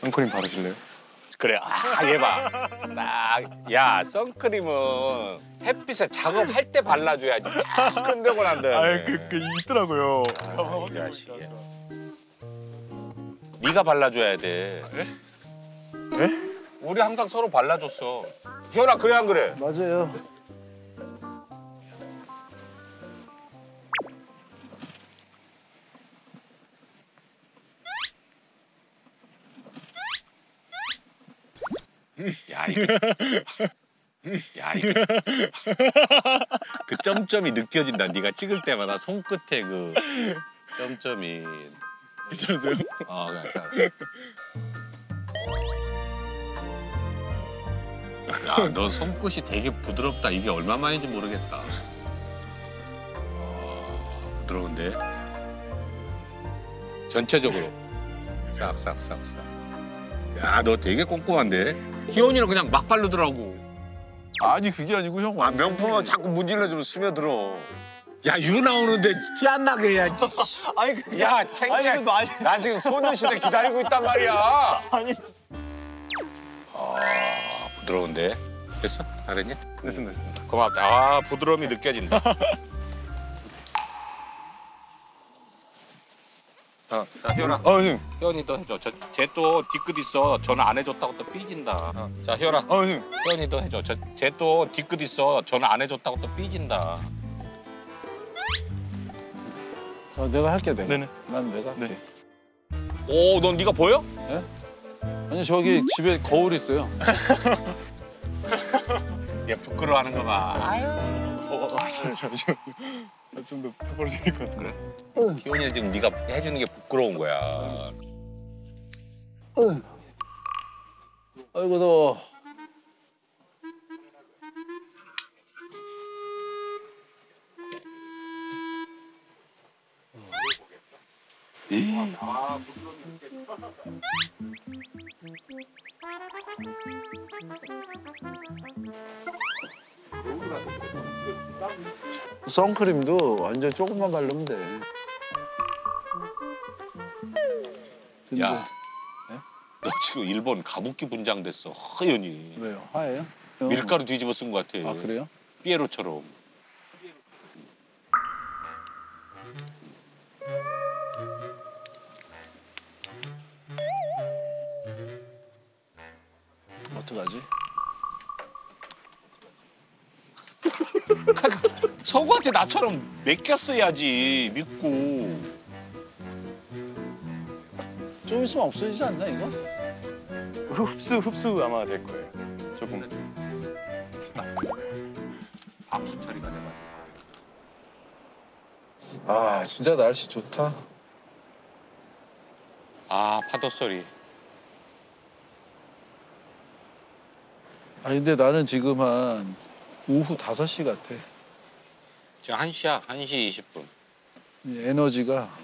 선크림 바르실래요? 그래, 아, 얘 봐. 딱, 야, 선크림은 햇빛에 작업할 때 발라줘야지. 딱 끝내고 난 다음에. 아, 그, 그 있더라고요. 아, 이 자식이야. 네가 발라줘야 돼. 에? 우리 항상 서로 발라줬어. 희연아, 그래 안 그래? 맞아요. 야, 이거. 야, 이거. 그 점점이 느껴진다. 네가 찍을 때마다 손끝에 그 점점이. 괜찮으세요? 어, 그냥 자. 야, 너 손끝이 되게 부드럽다. 이게 얼마만인지 모르겠다. 어, 부드러운데? 전체적으로. 싹싹싹싹. 야, 너 되게 꼼꼼한데? 희원이는 그냥 막 바르더라고. 아니 그게 아니고 형. 아, 명품은 자꾸 문질러주면 스며들어. 야, 유 나오는데 티 안 나게 해야지. 아니 그 야, 챙겨. 아니 그 많이 나 지금 소녀 시대 기다리고 있단 말이야. 아니 아, 부드러운데? 됐어? 알았니? 됐습니다, 됐습니다. 고맙다. 아, 부드러움이 느껴진다. 어, 자, 희연아. 어, 선생님. 희연이 또 해줘. 저, 쟤또 뒤끝 있어. 전화 안 해줬다고 또 삐진다. 자, 희연아. 어, 선생님. 희연이 또 해줘. 쟤또 뒤끝 있어. 전화 안 해줬다고 또 삐진다. 자 내가 할게 내가. 네네. 난 내가 할게. 네. 오, 넌 네가 보여? 아니 저기 집에 거울 있어요. 얘 부끄러워하는 거 봐. 아, 잠시만요. 좀더 펴버리실 것 같은데. 그래? 희연이 지금 네가 해주는 게 부끄러운 거야. 아이고 더워. 선크림도 완전 조금만 바르면 돼. 근데 야, 너 지금 일본 가부키 분장 됐어. 허연이. 왜요? 화해요? 밀가루 뒤집어 쓴 것 같아. 아 그래요? 삐에로처럼. 어떡하지? 서구한테 나처럼 맡겼어야지 믿고. 좀 있으면 없어지지 않나 이거? 흡수, 흡수 아마 될 거예요. 조금. 박수 처리가 돼가. 아 진짜 날씨 좋다. 아 파도 소리. 아 근데 나는 지금 한 오후 5시 같아. 지금 1시야. 1시 20분. 이제 에너지가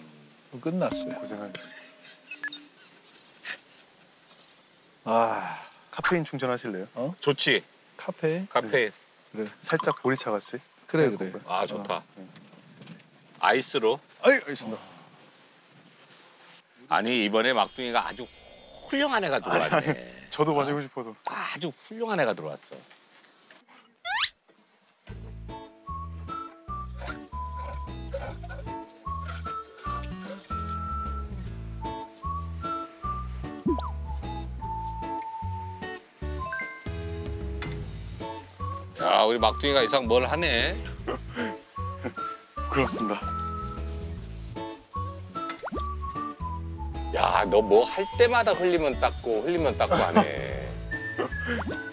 끝났어요. 고생할. 아 카페인 충전하실래요? 좋지. 카페? 카페. 그래 살짝 보리차 같이. 그래 네, 그래. 아 좋다. 아이스로. 아이, 알겠습니다. 아니 이번에 막둥이가 아주 훌륭한 애가 들어왔네. 저도 마시고 싶어서. 아주 훌륭한 애가 들어왔어. 야, 우리 막둥이가 이상 뭘 하네. 그렇습니다. 야, 너 뭐 할 때마다 흘리면 닦고 흘리면 닦고 하네.